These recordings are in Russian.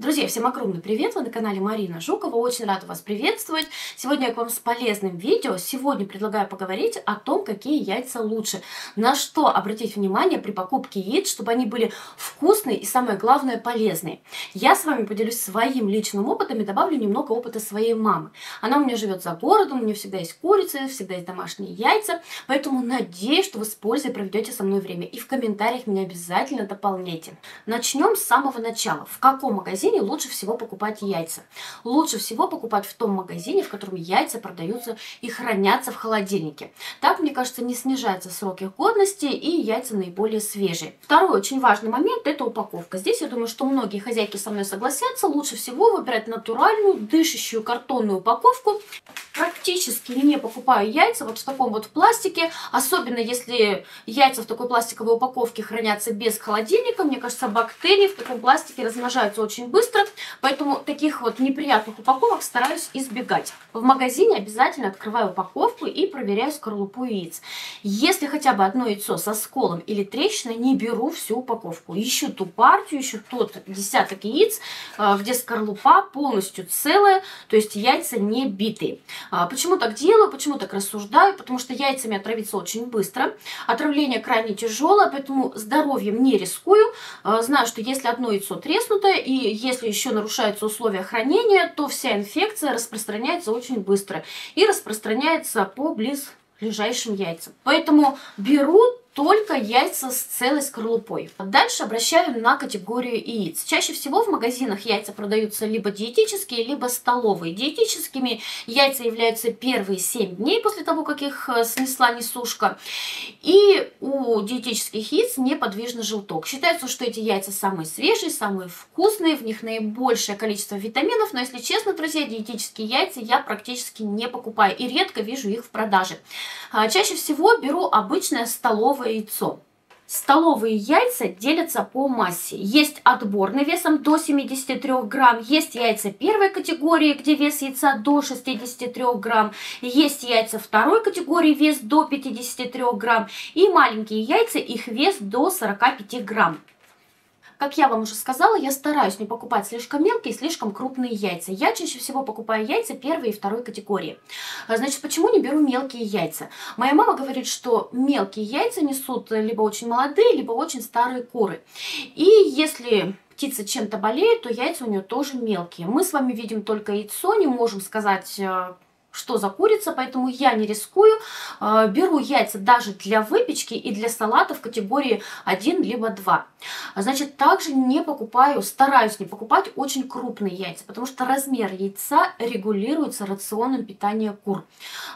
Друзья, всем огромный привет! Вы на канале Марина Жукова. Очень рада вас приветствовать. Сегодня я к вам с полезным видео. Сегодня предлагаю поговорить о том, какие яйца лучше. На что обратить внимание при покупке яиц, чтобы они были вкусные и, самое главное, полезные. Я с вами поделюсь своим личным опытом и добавлю немного опыта своей мамы. Она у меня живет за городом, у нее всегда есть курицы, всегда есть домашние яйца. Поэтому надеюсь, что вы с пользой проведете со мной время. И в комментариях меня обязательно дополняйте. Начнем с самого начала. В каком магазине магазине лучше всего покупать яйца. Лучше всего покупать в том магазине, в котором яйца продаются и хранятся в холодильнике. Так, мне кажется, не снижается срок их годности и яйца наиболее свежие. Второй очень важный момент – это упаковка. Здесь, я думаю, что многие хозяйки со мной согласятся. Лучше всего выбирать натуральную, дышащую картонную упаковку. Практически не покупаю яйца вот в таком вот пластике, особенно если яйца в такой пластиковой упаковке хранятся без холодильника. Мне кажется, бактерии в таком пластике размножаются очень быстро быстро, поэтому таких вот неприятных упаковок стараюсь избегать. В магазине обязательно открываю упаковку и проверяю скорлупу яиц. Если хотя бы одно яйцо со сколом или трещиной, не беру всю упаковку. Ищу ту партию, ищу тот десяток яиц, э, где скорлупа полностью целая, то есть яйца не битые. А, почему так делаю, почему так рассуждаю? Потому что яйцами отравиться очень быстро. Отравление крайне тяжелое, поэтому здоровьем не рискую. А, знаю, что если одно яйцо треснутое и если еще нарушаются условия хранения, то вся инфекция распространяется очень быстро и распространяется по близлежащим яйцам. Поэтому беру только яйца с целой скорлупой. Дальше обращаю на категорию яиц. Чаще всего в магазинах яйца продаются либо диетические, либо столовые. Диетическими яйца являются первые 7 дней после того, как их э, снесла несушка. И у диетических яиц неподвижный желток. Считается, что эти яйца самые свежие, самые вкусные, в них наибольшее количество витаминов. Но если честно, друзья, диетические яйца я практически не покупаю и редко вижу их в продаже. А, чаще всего беру обычное столовое яйцо. Столовые яйца делятся по массе. Есть отборный весом до 73 грамм, есть яйца первой категории, где вес яйца до 63 грамм, есть яйца второй категории, вес до 53 грамм, и маленькие яйца, их вес до 45 грамм. Как я вам уже сказала, я стараюсь не покупать слишком мелкие и слишком крупные яйца. Я чаще всего покупаю яйца первой и второй категории. А, значит, почему не беру мелкие яйца? Моя мама говорит, что мелкие яйца несут либо очень молодые, либо очень старые куры. И если птица чем-то болеет, то яйца у нее тоже мелкие. Мы с вами видим только яйцо, не можем сказать а, что за курица, поэтому я не рискую. А, беру яйца даже для выпечки и для салатов категории 1 либо 2. Значит, также не покупаю, стараюсь не покупать очень крупные яйца, потому что размер яйца регулируется рационом питания кур.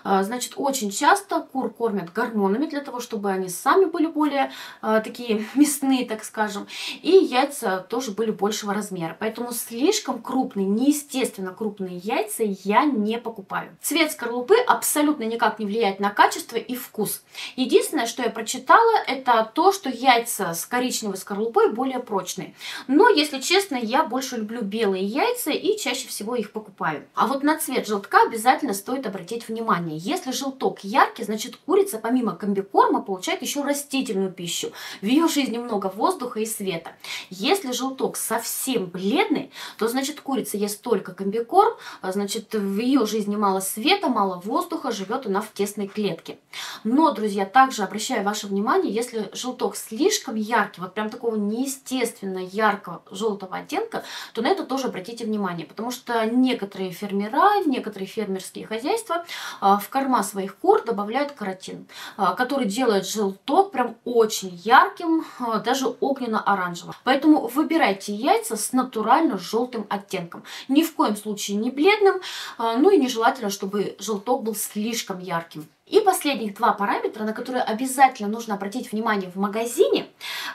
А, значит, очень часто кур кормят гормонами для того, чтобы они сами были более а, такие мясные, так скажем, и яйца тоже были большего размера. Поэтому слишком крупные, неестественно крупные яйца я не покупаю. Цвет скорлупы абсолютно никак не влияет на качество и вкус. Единственное, что я прочитала, это то, что яйца с коричневой скорлупой более прочные. Но, если честно, я больше люблю белые яйца и чаще всего их покупаю. А вот на цвет желтка обязательно стоит обратить внимание. Если желток яркий, значит курица помимо комбикорма получает еще растительную пищу. В ее жизни много воздуха и света. Если желток совсем бледный, то значит курица ест только комбикорм, а значит в ее жизни мало света, мало воздуха, живет она в тесной клетке. Но, друзья, также обращаю ваше внимание, если желток слишком яркий, вот прям такого неестественно яркого желтого оттенка, то на это тоже обратите внимание, потому что некоторые фермера, некоторые фермерские хозяйства а, в корма своих кур добавляют каротин, а, который делает желток прям очень ярким, а, даже огненно-оранжевым. Поэтому выбирайте яйца с натурально желтым оттенком. Ни в коем случае не бледным, ну и нежелательно, чтобы чтобы желток был слишком ярким. И последних два параметра, на которые обязательно нужно обратить внимание в магазине.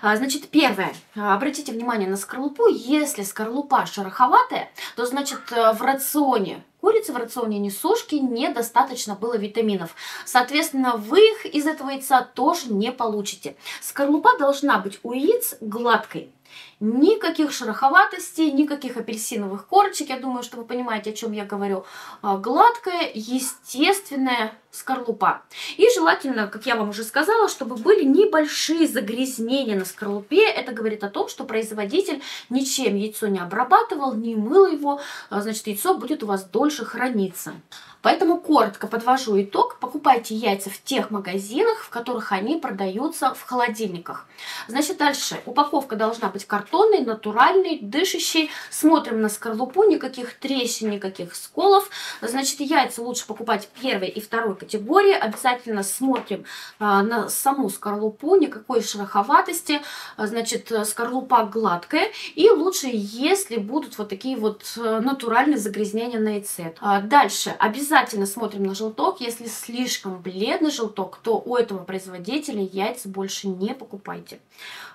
А, значит, первое. Обратите внимание на скорлупу. Если скорлупа шероховатая, то значит э, в рационе курицы, в рационе несушки недостаточно было витаминов. Соответственно, вы их из этого яйца тоже не получите. Скорлупа должна быть у яиц гладкой. Никаких шероховатостей, никаких апельсиновых корочек. Я думаю, что вы понимаете, о чем я говорю. А, гладкая, естественная скорлупа. И желательно, как я вам уже сказала, чтобы были небольшие загрязнения на скорлупе. Это говорит о том, что производитель ничем яйцо не обрабатывал, не мыл его. А, значит, яйцо будет у вас дольше храниться. Поэтому коротко подвожу итог. Покупайте яйца в тех магазинах, в которых они продаются в холодильниках. Значит, дальше. Упаковка должна быть картонной, натуральной, дышащей. Смотрим на скорлупу, никаких трещин, никаких сколов. Значит, яйца лучше покупать первой и второй категории. Обязательно смотрим а, на саму скорлупу, никакой шероховатости. Значит, скорлупа гладкая. И лучше, если будут вот такие вот э, натуральные загрязнения на яйце. А, дальше. Обязательно Обязательно смотрим на желток. Если слишком бледный желток, то у этого производителя яйца больше не покупайте.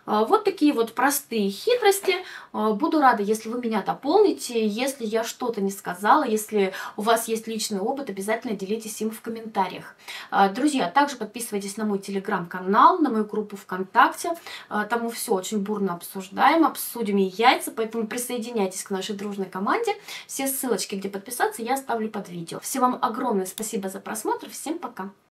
А, вот такие вот простые хитрости. А, буду рада, если вы меня дополните. Если я что-то не сказала, если у вас есть личный опыт, обязательно делитесь им в комментариях. А, друзья, также подписывайтесь на мой телеграм-канал, на мою группу ВКонтакте. Там мы все очень бурно обсуждаем, обсудим и яйца, поэтому присоединяйтесь к нашей дружной команде. Все ссылочки, где подписаться, я оставлю под видео. Всего вам огромное спасибо за просмотр. Всем пока!